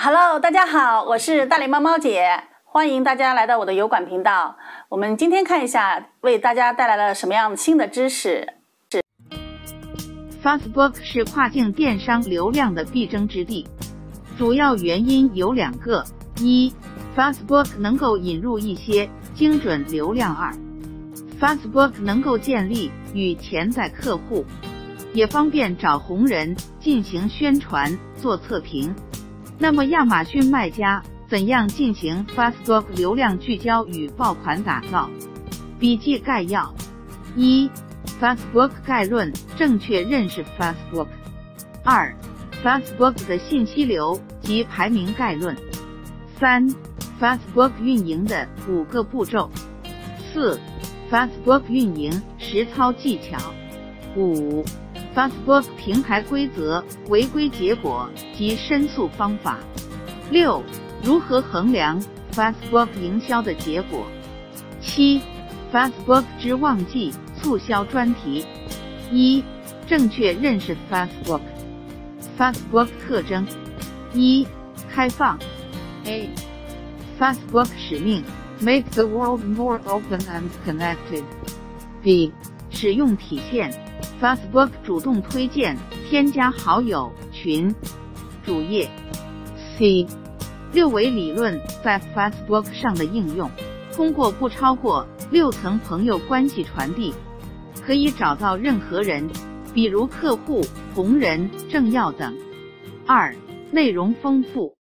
Hello，大家好，我是大脸猫猫姐，欢迎大家来到我的油管频道。我们今天看一下，为大家带来了什么样新的知识。是 Facebook 是跨境电商流量的必争之地，主要原因有两个：一，Facebook 能够引入一些精准流量；二，Facebook 能够建立与潜在客户，也方便找红人进行宣传、做测评。那么，亚马逊卖家怎样进行 Facebook 流量聚焦与爆款打造？笔记概要：一。Facebook 概论：正确认识 Facebook。二、Facebook 的信息流及排名概论。三、Facebook 运营的五个步骤。四、Facebook 运营实操技巧。五、Facebook 平台规则、违规结果及申诉方法。六、如何衡量 Facebook 营销的结果。七、Facebook 之旺季。促销专题一：正确认识 Facebook。Facebook 特征一：开放。A. Facebook 使命：Make the world more open and connected。B. 使用体现：Facebook 主动推荐、添加好友、群、主页。C. 六维理论在 Facebook 上的应用，通过不超过六层朋友关系传递。可以找到任何人，比如客户、红人、政要等。二、内容丰富。